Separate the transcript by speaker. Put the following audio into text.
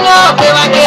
Speaker 1: años que va